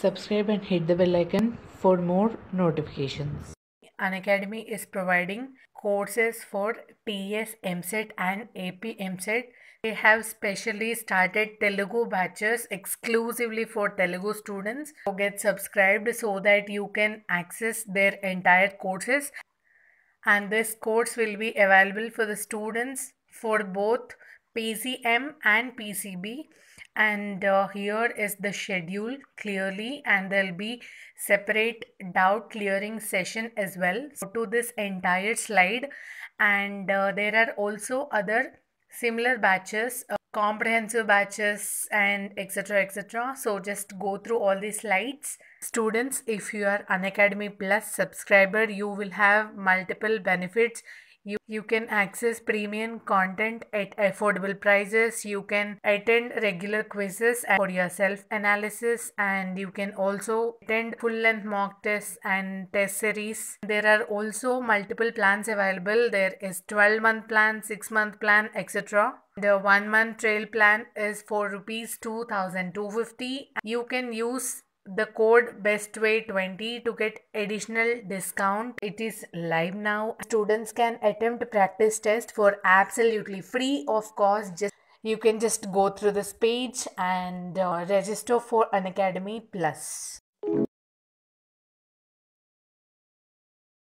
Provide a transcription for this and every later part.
subscribe and hit the bell icon for more notifications. Unacademy is providing courses for TS EAMCET and AP EAMCET. They have specially started Telugu batches exclusively for Telugu students. So get subscribed so that you can access their entire courses. And this course will be available for the students for both PCM and PCB and uh, here is the schedule clearly and there'll be separate doubt clearing session as well. So to this entire slide and uh, there are also other similar batches uh, comprehensive batches and etc etc so just go through all these slides. Students if you are an Unacademy plus subscriber you will have multiple benefits you, you can access premium content at affordable prices. You can attend regular quizzes for your self analysis and you can also attend full length mock tests and test series. There are also multiple plans available. There is 12 month plan, 6 month plan, etc. The one month trail plan is for rupees 2250. You can use the code bestway20 to get additional discount. It is live now. Students can attempt practice test for absolutely free of cost. Just you can just go through this page and uh, register for Unacademy plus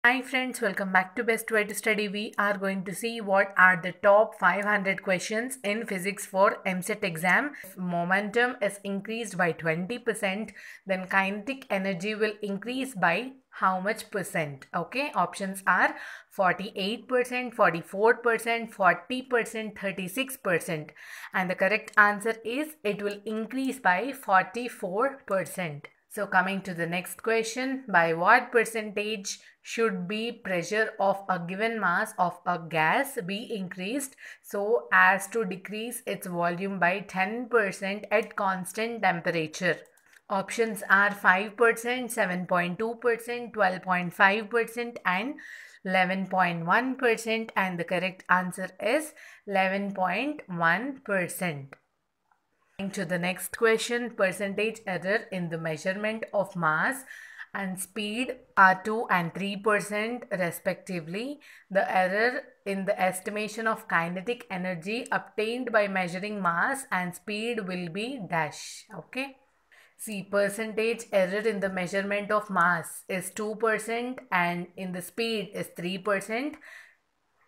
Hi friends, welcome back to Best Way to Study. We are going to see what are the top 500 questions in physics for EAMCET exam. If momentum is increased by 20%, then kinetic energy will increase by how much percent? Okay, options are 48%, 44%, 40%, 36%. And the correct answer is it will increase by 44%. So coming to the next question, by what percentage should be pressure of a given mass of a gas be increased so as to decrease its volume by 10% at constant temperature? Options are 5%, 7.2%, 12.5% and 11.1% and the correct answer is 11.1% to the next question percentage error in the measurement of mass and speed are 2 and 3% respectively. The error in the estimation of kinetic energy obtained by measuring mass and speed will be dash. Okay. See percentage error in the measurement of mass is 2% and in the speed is 3%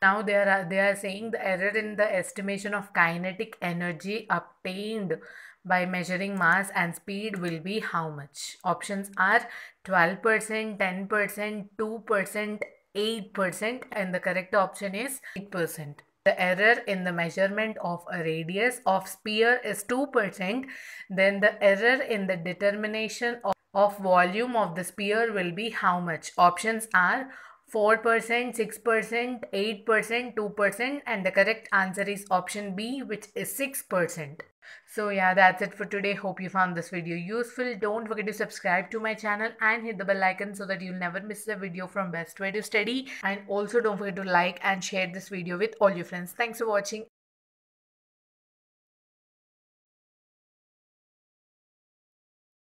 now they are they are saying the error in the estimation of kinetic energy obtained by measuring mass and speed will be how much? Options are 12% 10% 2% 8% and the correct option is 8% the error in the measurement of a radius of sphere is 2% then the error in the determination of, of volume of the sphere will be how much? Options are 4%, 6%, 8%, 2% and the correct answer is option B which is 6%. So yeah that's it for today. Hope you found this video useful. Don't forget to subscribe to my channel and hit the bell icon so that you'll never miss a video from Best Way to Study. And also don't forget to like and share this video with all your friends. Thanks for watching.